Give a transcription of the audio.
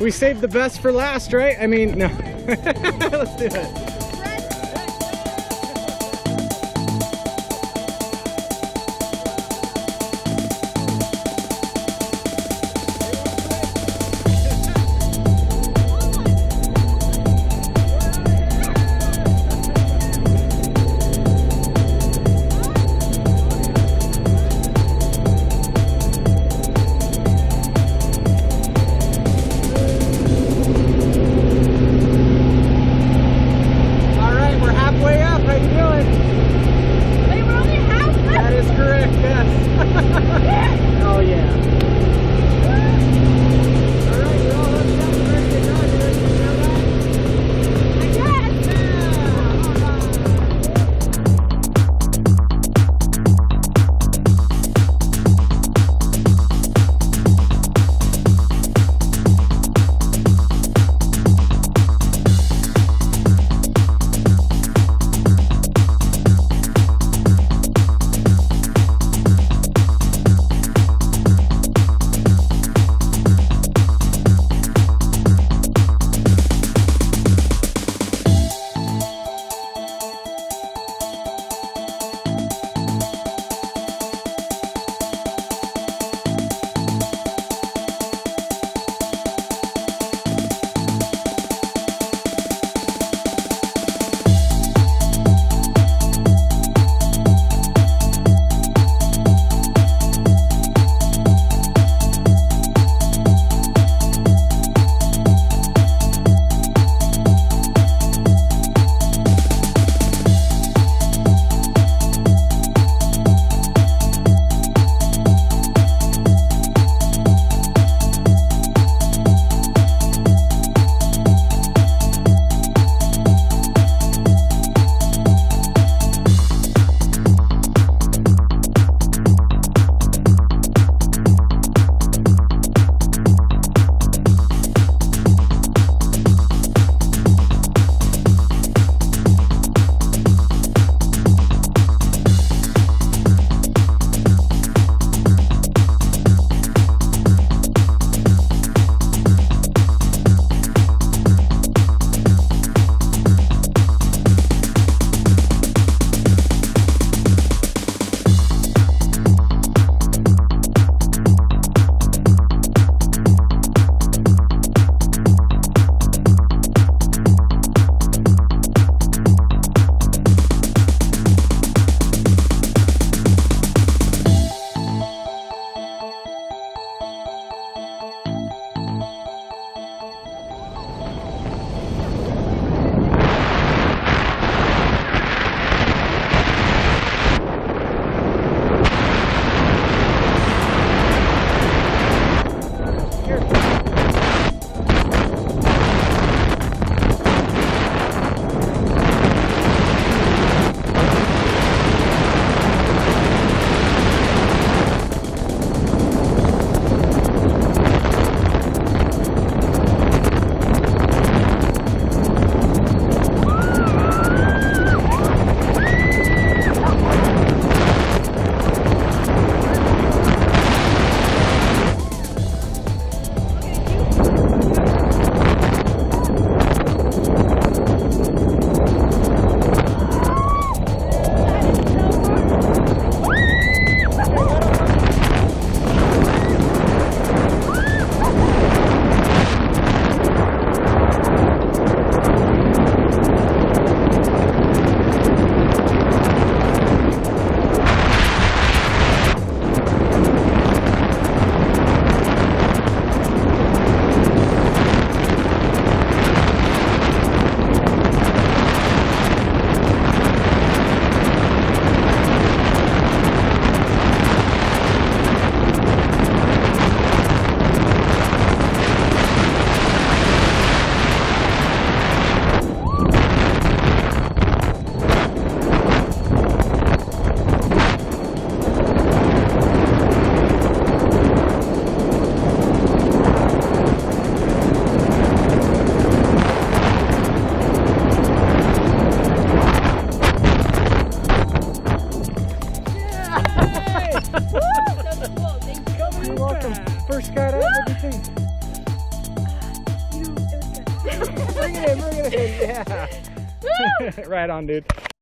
we saved the best for last, right? I mean, no. Let's do it. Halfway up. How you doing? Wait, we're only half That is correct, yes. oh yeah. first skydive? What do you think? You, it was good. bring it in, bring it in, yeah. right on, dude.